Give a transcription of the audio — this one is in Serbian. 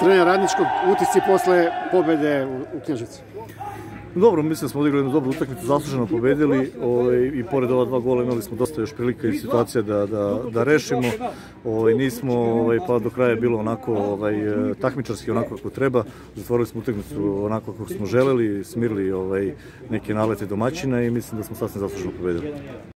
trener radničkog utisci posle pobede u, u Knježevcu? Dobro, mislim da smo odigrali jednu dobru utakmicu, zasluženo pobedili ovaj, i pored ova dva gola imali smo dosta još prilika i situacija da, da, da rešimo. Ovaj, nismo, ovaj, pa do kraja je bilo onako ovaj, takmičarski onako kako treba. Zatvorili smo utakmicu onako kako smo želeli, smirili ovaj, neke nalete domaćina i mislim da smo sasvim zasluženo pobedili.